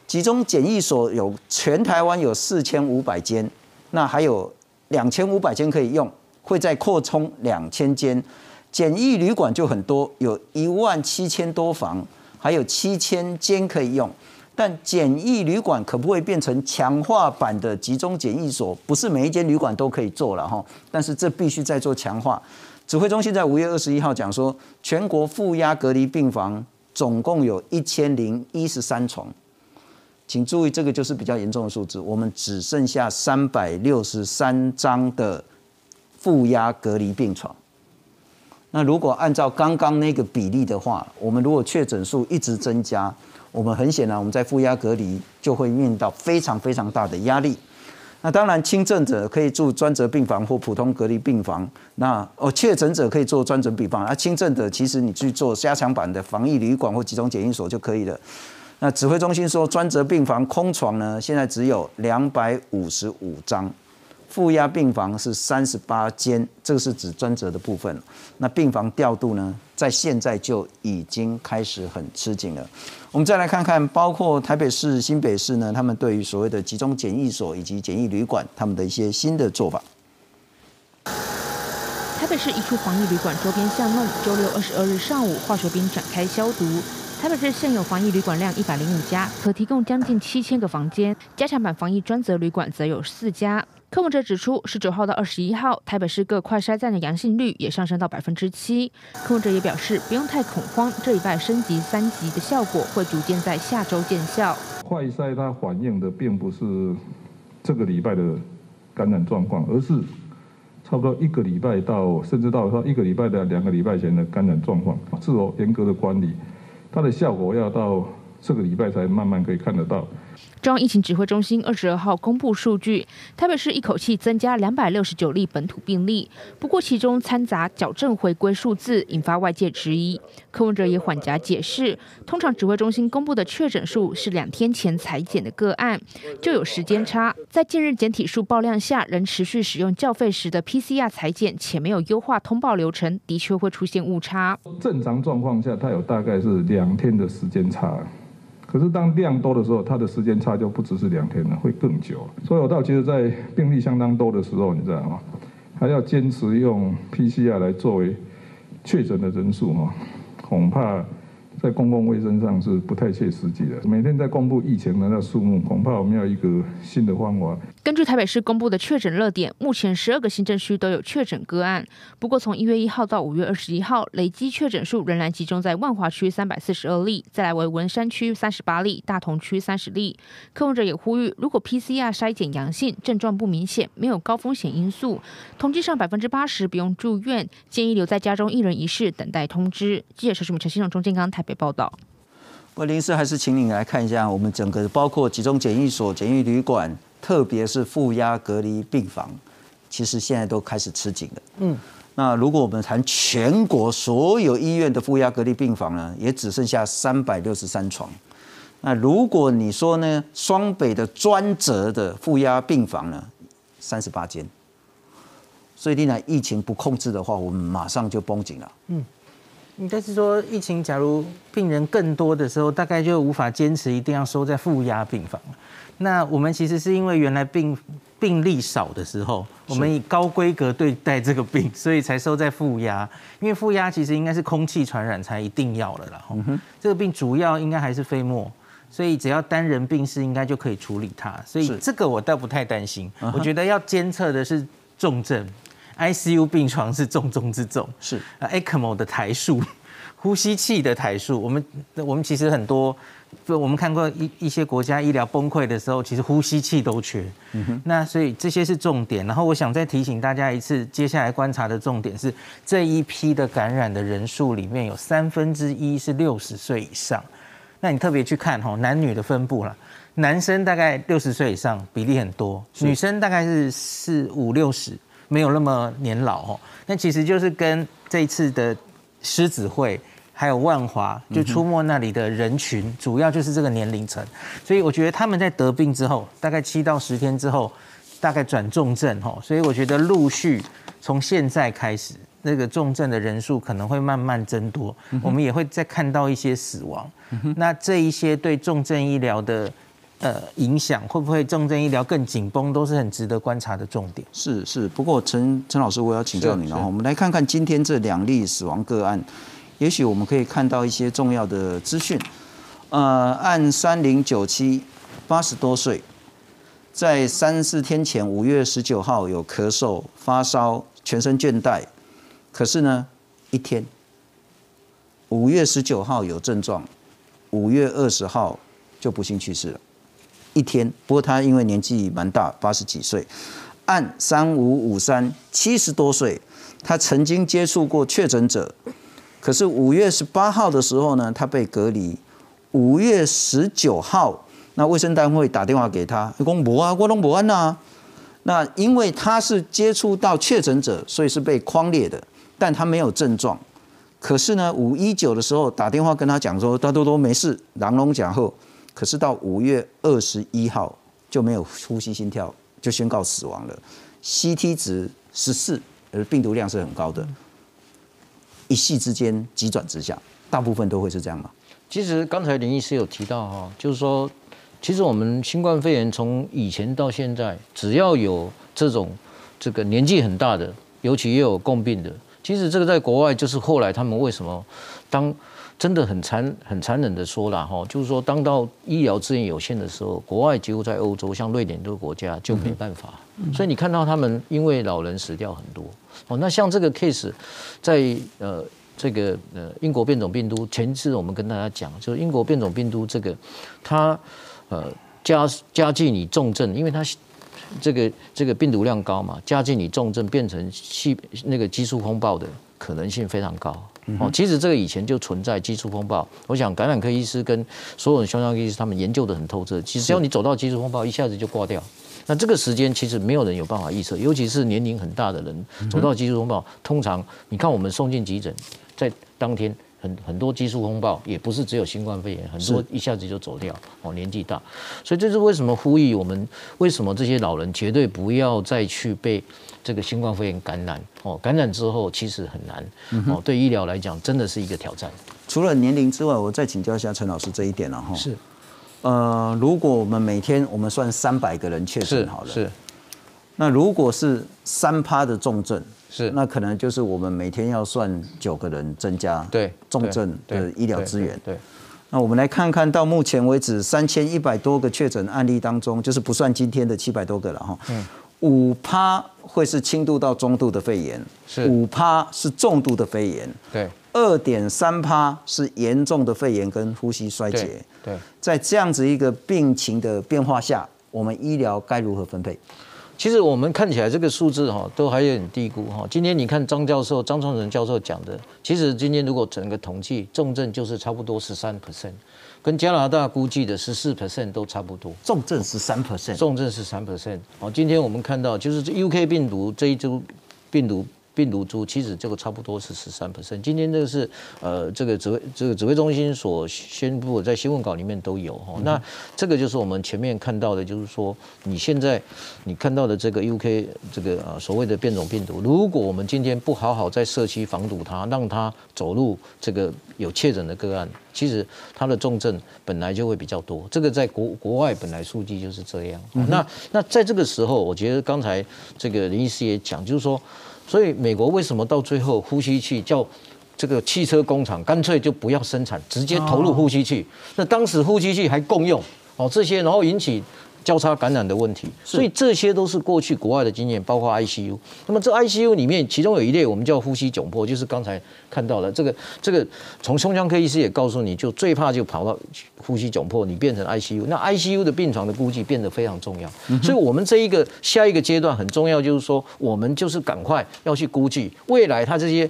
集中检疫所有全台湾有四千五百间，那还有两千五百间可以用，会再扩充两千间。简易旅馆就很多，有一万七千多房，还有七千间可以用。但简易旅馆可不可以变成强化版的集中检疫所？不是每一间旅馆都可以做了哈。但是这必须再做强化。指挥中心在五月二十一号讲说，全国负压隔离病房总共有一千零一十三床。请注意，这个就是比较严重的数字。我们只剩下三百六十三张的负压隔离病床。那如果按照刚刚那个比例的话，我们如果确诊数一直增加，我们很显然我们在负压隔离就会面临到非常非常大的压力。那当然轻症者可以住专责病房或普通隔离病房，那哦确诊者可以做专责病房，而轻症者其实你去做加强版的防疫旅馆或集中检疫所就可以了。那指挥中心说专责病房空床呢，现在只有两百五十五张，负压病房是三十八间，这个是指专责的部分。那病房调度呢，在现在就已经开始很吃紧了。我们再来看看，包括台北市、新北市呢，他们对于所谓的集中检疫所以及检疫旅馆，他们的一些新的做法。台北市一处防疫旅馆周边巷弄，周六二十二日上午，化学兵展开消毒。台北市现有防疫旅馆量一百零五家，可提供将近七千个房间。加强版防疫专责旅馆则有四家。柯文哲指出，十九号到二十一号，台北市各快筛站的阳性率也上升到百分之七。柯文哲也表示，不用太恐慌，这一拜升级三级的效果会逐渐在下周见效。快筛它反映的并不是这个礼拜的感染状况，而是差不多一个礼拜到甚至到说一个礼拜的两个礼拜前的感染状况，自我严格的管理。它的效果要到这个礼拜才慢慢可以看得到。中央疫情指挥中心二十二号公布数据，台北市一口气增加两百六十九例本土病例，不过其中掺杂矫正回归数字，引发外界质疑。柯文哲也缓颊解释，通常指挥中心公布的确诊数是两天前裁剪的个案，就有时间差。在近日检体数爆量下，仍持续使用较费时的 PCR 裁剪，且没有优化通报流程，的确会出现误差。正常状况下，它有大概是两天的时间差。可是当量多的时候，它的时间差就不只是两天了，会更久。所以我倒其实，在病例相当多的时候，你知道吗？还要坚持用 PCR 来作为确诊的人数哈，恐怕。在公共卫生上是不太切实际的。每天在公布疫情的那数目，恐怕我们要一个新的方法。根据台北市公布的确诊热点，目前十二个行政区都有确诊个案。不过从一月一号到五月二十一号，累积确诊数仍然集中在万华区三百四十二例，再来为文山区三十八例，大同区三十例。柯文者也呼吁，如果 PCR 筛检阳性，症状不明显，没有高风险因素，统计上百分之八十不用住院，建议留在家中一人一室等待通知。记者陈淑敏、陈新荣、钟建刚台。北报道。我林师还是请你来看一下我们整个包括集中检疫所、检疫旅馆，特别是负压隔离病房，其实现在都开始吃紧了。嗯，那如果我们谈全国所有医院的负压隔离病房呢，也只剩下三百六十三床。那如果你说呢，双北的专责的负压病房呢，三十八间。所以，你然疫情不控制的话，我们马上就绷紧了。嗯。应该是说，疫情假如病人更多的时候，大概就无法坚持一定要收在负压病房那我们其实是因为原来病病例少的时候，我们以高规格对待这个病，所以才收在负压。因为负压其实应该是空气传染才一定要了啦。这个病主要应该还是飞沫，所以只要单人病室应该就可以处理它。所以这个我倒不太担心。我觉得要监测的是重症。ICU 病床是重中之重，是啊，ECMO 的台数，呼吸器的台数，我们我们其实很多，我们看过一一些国家医疗崩溃的时候，其实呼吸器都缺，那所以这些是重点。然后我想再提醒大家一次，接下来观察的重点是这一批的感染的人数里面有三分之一是六十岁以上，那你特别去看哈男女的分布了，男生大概六十岁以上比例很多，女生大概是四五六十。没有那么年老哦，那其实就是跟这一次的狮子会还有万华就出没那里的人群，主要就是这个年龄层，所以我觉得他们在得病之后，大概七到十天之后，大概转重症哦，所以我觉得陆续从现在开始，那个重症的人数可能会慢慢增多，我们也会再看到一些死亡，那这一些对重症医疗的。呃，影响会不会重症医疗更紧绷，都是很值得观察的重点。是是，不过陈陈老师，我要请教你了哈。我们来看看今天这两例死亡个案，也许我们可以看到一些重要的资讯。呃，按三零九七，八十多岁，在三四天前五月十九号有咳嗽、发烧、全身倦怠，可是呢，一天，五月十九号有症状，五月二十号就不幸去世了。一天，不过他因为年纪蛮大，八十几岁，按三五五三，七十多岁，他曾经接触过确诊者，可是五月十八号的时候呢，他被隔离，五月十九号，那卫生单位打电话给他，讲无啊，我拢无安呐，那因为他是接触到确诊者，所以是被框列的，但他没有症状，可是呢，五一九的时候打电话跟他讲说，他都都没事，狼龙讲后。可是到五月二十一号就没有呼吸心跳，就宣告死亡了。CT 值十四，而病毒量是很高的，一夕之间急转直下，大部分都会是这样嘛？其实刚才林医师有提到哈，就是说，其实我们新冠肺炎从以前到现在，只要有这种这个年纪很大的，尤其也有共病的，其实这个在国外就是后来他们为什么当真的很残 *laughs* 很残忍的说了哈，就是说当到医疗资源有限的时候，国外几乎在欧洲像瑞典这个国家就没办法，所以你看到他们因为老人死掉很多哦，那像这个 case 在呃。这个呃，英国变种病毒，前次我们跟大家讲，就是英国变种病毒这个，它呃加加剧你重症，因为它这个这个病毒量高嘛，加剧你重症变成细那个激素风暴的可能性非常高。哦，其实这个以前就存在激素风暴，我想感染科医师跟所有的胸腔科医师他们研究的很透彻。其实只要你走到激素风暴，一下子就挂掉。那这个时间其实没有人有办法预测，尤其是年龄很大的人走到激素风暴，通常你看我们送进急诊。在当天，很很多激素风暴，也不是只有新冠肺炎，很多一下子就走掉哦，年纪大，所以这是为什么呼吁我们，为什么这些老人绝对不要再去被这个新冠肺炎感染哦，感染之后其实很难哦，对医疗来讲真的是一个挑战。除了年龄之外，我再请教一下陈老师这一点了哈。是，呃，如果我们每天我们算三百个人确诊好了，是，那如果是三趴的重症。是，那可能就是我们每天要算九个人增加对重症的医疗资源。对，那我们来看看到目前为止三千一百多个确诊案例当中，就是不算今天的七百多个了哈。嗯。五趴会是轻度到中度的肺炎，是五趴是重度的肺炎。对。二点三趴是严重的肺炎跟呼吸衰竭。对。在这样子一个病情的变化下，我们医疗该如何分配？其实我们看起来这个数字哈都还有点低估哈。今天你看张教授、张创仁教授讲的，其实今天如果整个统计重症就是差不多十三 percent，跟加拿大估计的十四 percent 都差不多。重症十三 percent，重症是三 percent。好，今天我们看到就是这 UK 病毒这一株病毒。病毒株其实这个差不多是十三 percent。今天这个是呃这个指挥这个指挥中心所宣布在新闻稿里面都有哈。那这个就是我们前面看到的，就是说你现在你看到的这个 UK 这个呃所谓的变种病毒，如果我们今天不好好在社区防堵它，让它走入这个有确诊的个案，其实它的重症本来就会比较多。这个在国国外本来数据就是这样。那那在这个时候，我觉得刚才这个林医师也讲，就是说。所以美国为什么到最后呼吸器叫这个汽车工厂干脆就不要生产，直接投入呼吸器？那当时呼吸器还共用哦，这些然后引起。交叉感染的问题，所以这些都是过去国外的经验，包括 ICU。那么这 ICU 里面，其中有一类我们叫呼吸窘迫，就是刚才看到的这个这个，从胸腔科医师也告诉你就最怕就跑到呼吸窘迫，你变成 ICU。那 ICU 的病床的估计变得非常重要，所以我们这一个下一个阶段很重要，就是说我们就是赶快要去估计未来它这些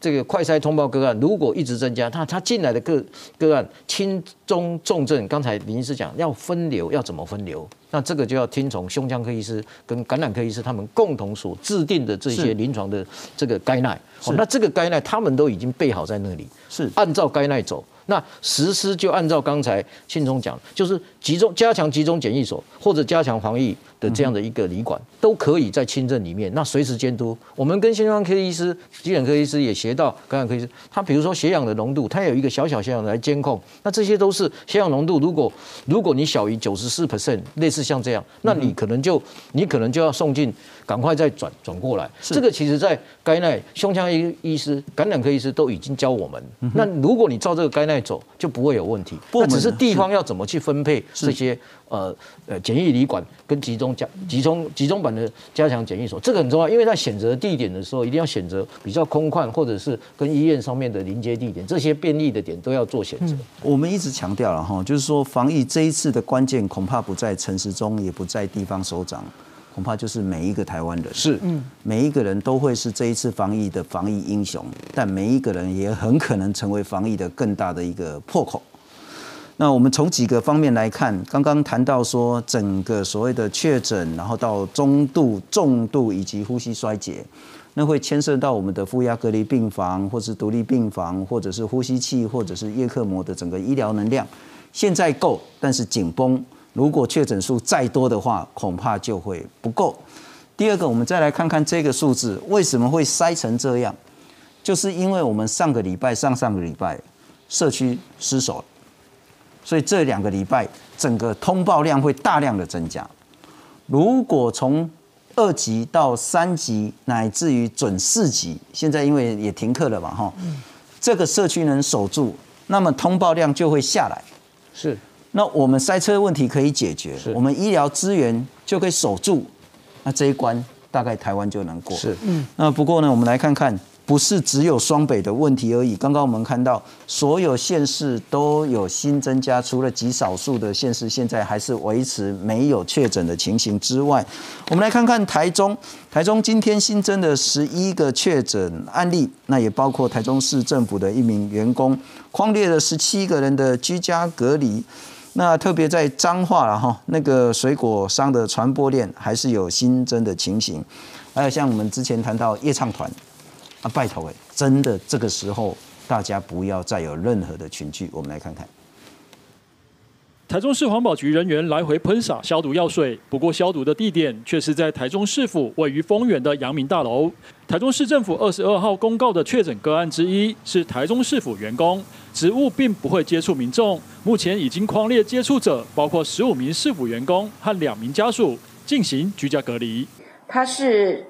这个快筛通报个案如果一直增加，它它进来的个个案轻中重症，刚才林医师讲要分流要怎么分流？那这个就要听从胸腔科医师跟感染科医师他们共同所制定的这些临床的这个该奈，那这个该奈他们都已经备好在那里，是。按照该奈走。那实施就按照刚才信中讲，就是集中加强集中检疫所或者加强防疫的这样的一个旅馆，都可以在轻症里面，那随时监督。我们跟心脏科医师、急诊科医师也协到感染科医师，他比如说血氧的浓度，他有一个小小血氧来监控。那这些都是血氧浓度，如果如果你小于九十四 percent，类似像这样，那你可能就你可能就要送进。赶快再转转过来，这个其实在该奈胸腔医医师、感染科医师都已经教我们。那如果你照这个该奈走，就不会有问题。那只是地方要怎么去分配这些呃呃检疫旅馆跟集中加集中集中版的加强检疫所，这个很重要，因为在选择地点的时候，一定要选择比较空旷或者是跟医院上面的临接地点，这些便利的点都要做选择。我们一直强调了哈，就是说防疫这一次的关键恐怕不在城市中，也不在地方首长。恐怕就是每一个台湾人是，嗯，每一个人都会是这一次防疫的防疫英雄，但每一个人也很可能成为防疫的更大的一个破口。那我们从几个方面来看，刚刚谈到说整个所谓的确诊，然后到中度、重度以及呼吸衰竭，那会牵涉到我们的负压隔离病房，或是独立病房，或者是呼吸器，或者是叶克膜的整个医疗能量，现在够，但是紧绷。如果确诊数再多的话，恐怕就会不够。第二个，我们再来看看这个数字为什么会塞成这样，就是因为我们上个礼拜、上上个礼拜社区失守了，所以这两个礼拜整个通报量会大量的增加。如果从二级到三级，乃至于准四级，现在因为也停课了嘛，哈，这个社区能守住，那么通报量就会下来。是，那我们塞车问题可以解决，我们医疗资源就可以守住。那这一关大概台湾就能过。是，嗯。那不过呢，我们来看看，不是只有双北的问题而已。刚刚我们看到，所有县市都有新增加，除了极少数的县市现在还是维持没有确诊的情形之外，我们来看看台中。台中今天新增的十一个确诊案例，那也包括台中市政府的一名员工，框列了十七个人的居家隔离。那特别在彰化了哈，那个水果商的传播链还是有新增的情形，还有像我们之前谈到夜唱团，啊，拜托哎，真的这个时候大家不要再有任何的群聚，我们来看看。台中市环保局人员来回喷洒消毒药水，不过消毒的地点却是在台中市府位于丰原的阳明大楼。台中市政府二十二号公告的确诊个案之一是台中市府员工，职务并不会接触民众，目前已经框列接触者，包括十五名市府员工和两名家属进行居家隔离。她是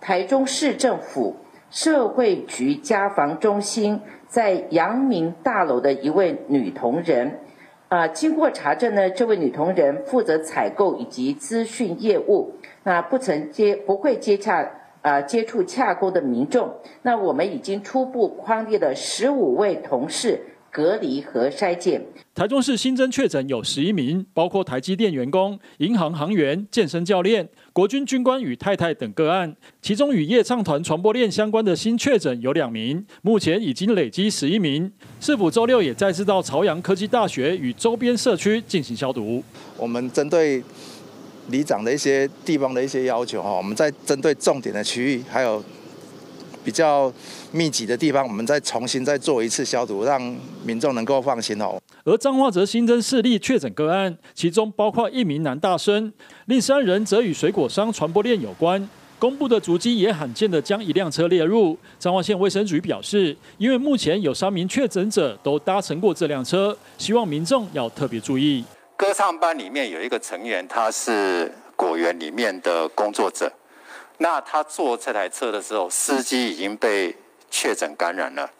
台中市政府社会局家防中心在阳明大楼的一位女同仁。啊，经过查证呢，这位女同仁负责采购以及资讯业务，那不曾接不会接洽啊接触洽购的民众。那我们已经初步框列了十五位同事隔离和筛检。台中市新增确诊有十一名，包括台积电员工、银行行员、健身教练、国军军官与太太等个案。其中与夜唱团传播链相关的新确诊有两名，目前已经累积十一名。市府周六也再次到朝阳科技大学与周边社区进行消毒。我们针对里长的一些地方的一些要求哈，我们在针对重点的区域还有。比较密集的地方，我们再重新再做一次消毒，让民众能够放心哦。而彰化则新增四例确诊个案，其中包括一名男大生，另三人则与水果商传播链有关。公布的足迹也罕见的将一辆车列入。彰化县卫生局表示，因为目前有三名确诊者都搭乘过这辆车，希望民众要特别注意。歌唱班里面有一个成员，他是果园里面的工作者。那他坐这台车的时候，司机已经被确诊感染了，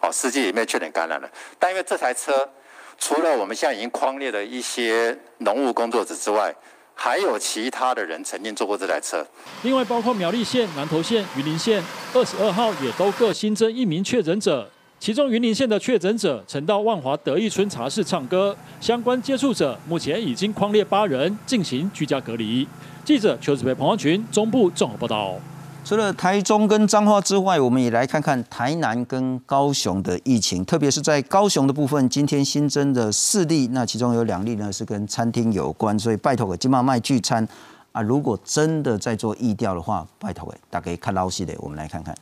哦，司机已经被确诊感染了。但因为这台车，除了我们现在已经框列的一些农务工作者之外，还有其他的人曾经坐过这台车。另外，包括苗栗县、南投县、云林县，二十二号也都各新增一名确诊者。其中云林县的确诊者曾到万华德义村茶室唱歌，相关接触者目前已经框列八人进行居家隔离。记者邱子培、彭万群中部综合报道。除了台中跟彰化之外，我们也来看看台南跟高雄的疫情，特别是在高雄的部分，今天新增的四例，那其中有两例呢是跟餐厅有关，所以拜托给金茂卖聚餐啊，如果真的在做疫调的话，拜托给大家看老细的，我们来看看。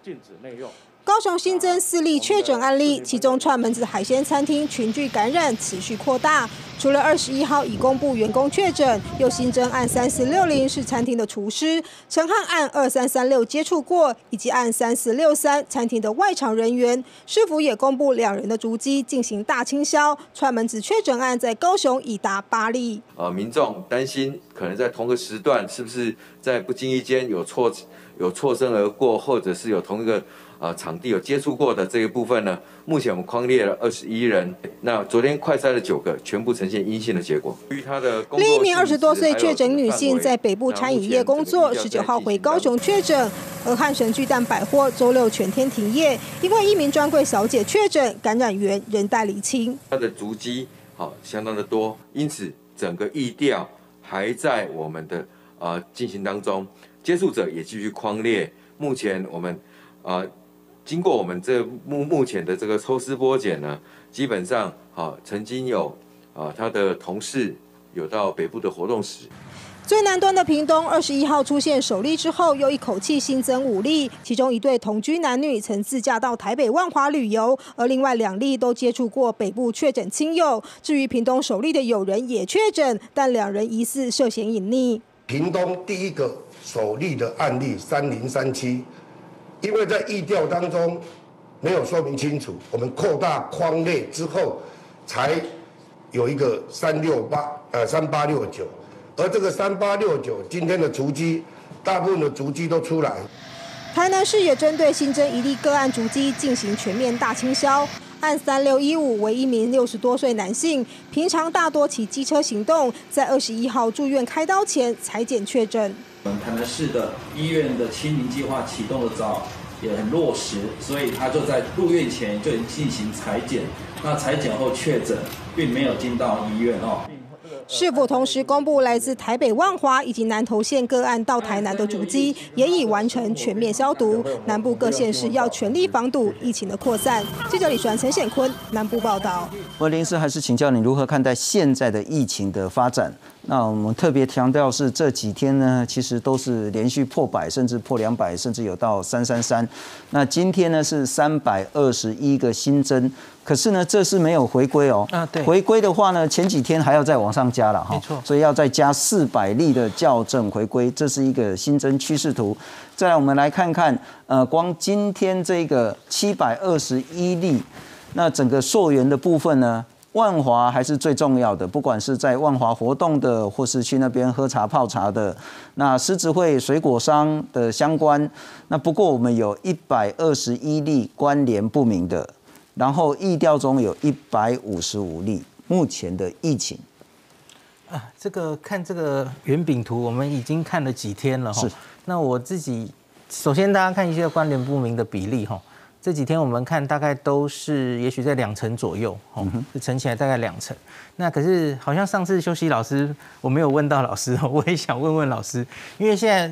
禁止内用。高雄新增四例确诊案例，其中串门子海鲜餐厅群聚感染持续扩大。除了二十一号已公布员工确诊，又新增案三四六零是餐厅的厨师，陈汉案二三三六接触过，以及案三四六三餐厅的外场人员。市府也公布两人的足迹进行大清消，串门子确诊案在高雄已达八例。呃，民众担心可能在同个时段是不是在不经意间有错有错身而过，或者是有同一个。啊，场地有接触过的这一部分呢，目前我们框列了二十一人。那昨天快筛了九个，全部呈现阴性的结果。于他的另一名二十多岁确诊女性在北部餐饮业工作，十九号回高雄确诊。而汉神巨蛋百货周六全天停业，因为一名专柜小姐确诊，感染源仍待厘清。她的足迹好相当的多，因此整个疫调还在我们的呃进行当中，接触者也继续框列。目前我们啊。经过我们这目目前的这个抽丝剥茧呢，基本上啊，曾经有啊他的同事有到北部的活动史。最南端的屏东，二十一号出现首例之后，又一口气新增五例，其中一对同居男女曾自驾到台北万华旅游，而另外两例都接触过北部确诊亲友。至于屏东首例的友人也确诊，但两人疑似涉嫌隐匿。屏东第一个首例的案例三零三七，因为在疫调当中没有说明清楚，我们扩大框列之后，才有一个三六八呃三八六九，而这个三八六九今天的足迹，大部分的足迹都出来。台南市也针对新增一例个案足迹进行全面大清消。按三六一五为一名六十多岁男性，平常大多骑机车行动，在二十一号住院开刀前裁检确诊。我们台南市的医院的清零计划启动的早，也很落实，所以他就在入院前就已经进行裁剪，那裁剪后确诊，并没有进到医院哦。是否同时公布来自台北万华以及南投县个案到台南的主机，也已完成全面消毒。南部各县市要全力防堵疫情的扩散。记者李传、陈显坤南部报道。我林师还是请教你如何看待现在的疫情的发展？那我们特别强调是这几天呢，其实都是连续破百，甚至破两百，甚至有到三三三。那今天呢是三百二十一个新增。可是呢，这是没有回归哦。啊，对。回归的话呢，前几天还要再往上加了哈。没错。所以要再加四百例的校正回归，这是一个新增趋势图。再来，我们来看看，呃，光今天这个七百二十一例，那整个溯源的部分呢，万华还是最重要的。不管是在万华活动的，或是去那边喝茶泡茶的，那狮子会水果商的相关。那不过我们有一百二十一例关联不明的。然后疫调中有一百五十五例，目前的疫情啊，这个看这个圆饼图，我们已经看了几天了哈。是。那我自己首先大家看一些关联不明的比例哈，这几天我们看大概都是也许在两成左右，哦，乘起来大概两成。那可是好像上次休息老师我没有问到老师，*laughs* 我也想问问老师，因为现在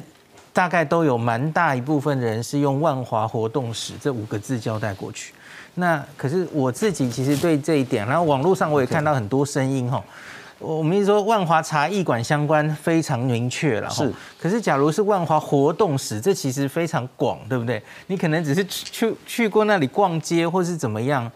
大概都有蛮大一部分人是用万华活动史这五个字交代过去。那可是我自己其实对这一点，然后网络上我也看到很多声音哈。我们一说万华茶艺馆相关非常明确了，是。可是假如是万华活动史，这其实非常广，对不对？你可能只是去去过那里逛街，或是怎么样，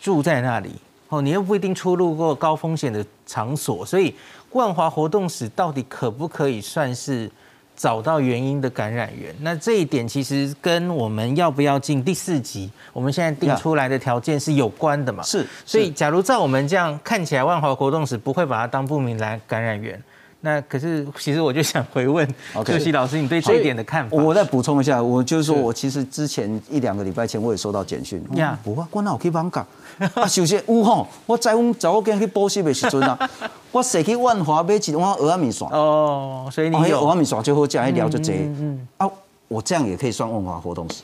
住在那里哦，你又不一定出入过高风险的场所，所以万华活动史到底可不可以算是？找到原因的感染源，那这一点其实跟我们要不要进第四级，我们现在定出来的条件是有关的嘛？是，所以假如照我们这样看起来，万华活动时不会把它当不明来感染源。那可是，其实我就想回问邱西老师，你对这一点的看法？我再补充一下，我就是说我其实之前一两个礼拜前我也收到简讯，呀，不啊，我哪有去帮讲？*laughs* 啊，首先有吼，我在阮早间去补习的时阵啊，*laughs* 我坐去万华买一碗鹅米线哦，所以你有鹅米线最好加一聊就这，嗯啊，我这样也可以算万华活动史。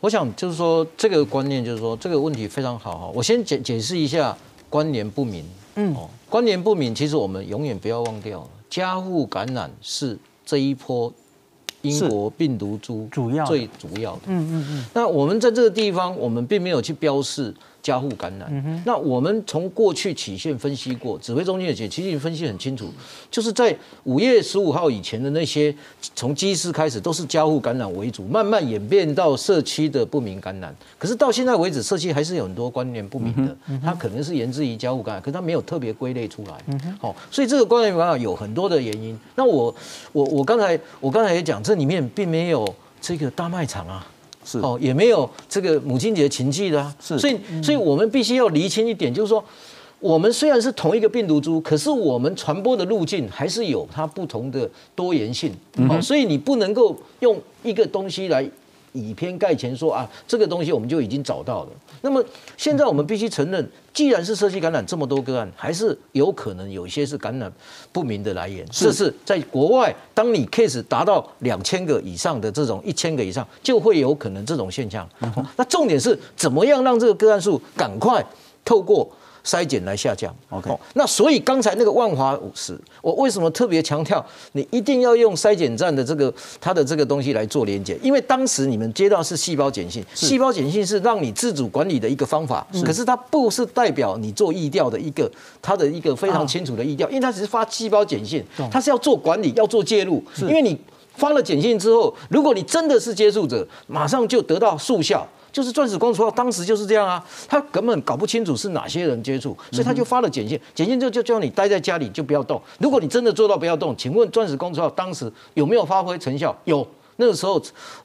我想就是说这个观念就是说这个问题非常好哈，我先解解释一下关联不明，嗯，关联不明，其实我们永远不要忘掉。家户感染是这一波英国病毒株主要最主要的。嗯嗯嗯。那我们在这个地方，我们并没有去标示。加护感染，那我们从过去曲线分析过，指挥中心的解其实分析很清楚，就是在五月十五号以前的那些，从机师开始都是加护感染为主，慢慢演变到社区的不明感染。可是到现在为止，社区还是有很多关联不明的，它可能是源自于加护感染，可是它没有特别归类出来。好，所以这个关联感染有很多的原因。那我我我刚才我刚才也讲，这里面并没有这个大卖场啊。是。哦，也没有这个母亲节情绪的啊，是，所以，所以我们必须要厘清一点，就是说，我们虽然是同一个病毒株，可是我们传播的路径还是有它不同的多元性，哦，所以你不能够用一个东西来。以偏概全说啊，这个东西我们就已经找到了。那么现在我们必须承认，既然是社区感染这么多个案，还是有可能有一些是感染不明的来源。这是在国外，当你 case 达到两千个以上的这种一千个以上，就会有可能这种现象。那重点是怎么样让这个个案数赶快透过。筛检来下降，OK。那所以刚才那个万华五十，我为什么特别强调你一定要用筛检站的这个它的这个东西来做连接？因为当时你们接到是细胞碱性，细胞碱性是让你自主管理的一个方法，可是它不是代表你做疫调的一个它的一个非常清楚的疫调，因为它只是发细胞碱性，它是要做管理，要做介入，因为你。发了简讯之后，如果你真的是接触者，马上就得到速效。就是钻石公主号当时就是这样啊，他根本搞不清楚是哪些人接触，所以他就发了简讯，简讯就就叫你待在家里就不要动。如果你真的做到不要动，请问钻石公主号当时有没有发挥成效？有。那个时候，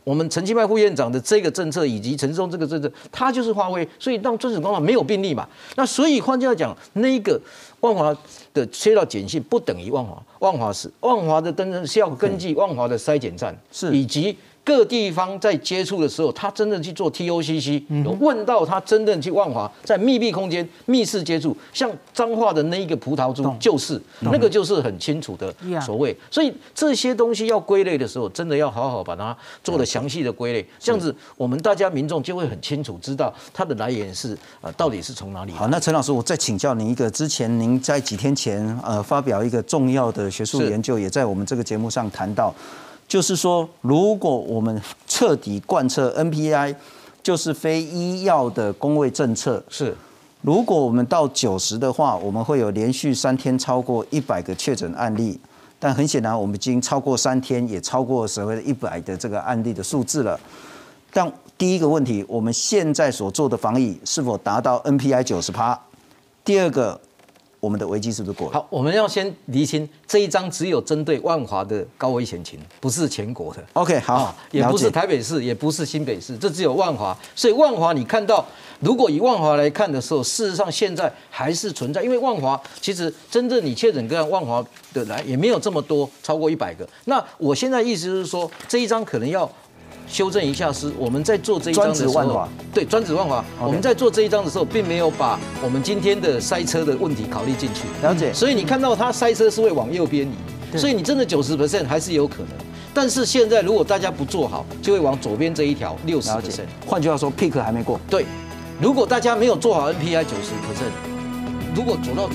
我们陈其迈副院长的这个政策以及陈志忠这个政策，他就是发挥，所以让钻石公厂没有病例嘛。那所以换句话讲，那个万华的接到简讯不等于万华，万华是万华的登登是要根据万华的筛检站是以及。各地方在接触的时候，他真正去做 TOCC，有问到他真正去万华在密闭空间密室接触，像彰化的那一个葡萄珠就是那个就是很清楚的所谓，所以这些东西要归类的时候，真的要好好把它做了详细的归类，这样子我们大家民众就会很清楚知道它的来源是呃到底是从哪里。好，那陈老师，我再请教您一个，之前您在几天前呃发表一个重要的学术研究，也在我们这个节目上谈到。就是说，如果我们彻底贯彻 NPI，就是非医药的工位政策。是，如果我们到九十的话，我们会有连续三天超过一百个确诊案例。但很显然，我们已经超过三天，也超过所谓的一百的这个案例的数字了。但第一个问题，我们现在所做的防疫是否达到 NPI 九十趴？第二个。我们的危机是不是过了？好，我们要先厘清这一张只有针对万华的高危险情，不是全国的。OK，好，也不是台北市，也不是新北市，这只有万华。所以万华，你看到，如果以万华来看的时候，事实上现在还是存在，因为万华其实真正你确诊个案，万华的来也没有这么多，超过一百个。那我现在意思就是说，这一张可能要。修正一下，是我们在做这一章的时候，对专指万华，我们在做这一章的时候，并没有把我们今天的塞车的问题考虑进去。了解，所以你看到它塞车是会往右边移，所以你真的九十 percent 还是有可能。但是现在如果大家不做好，就会往左边这一条六十 percent。换句话说，pick 还没过。对，如果大家没有做好 NPI 九十 percent，如果走到。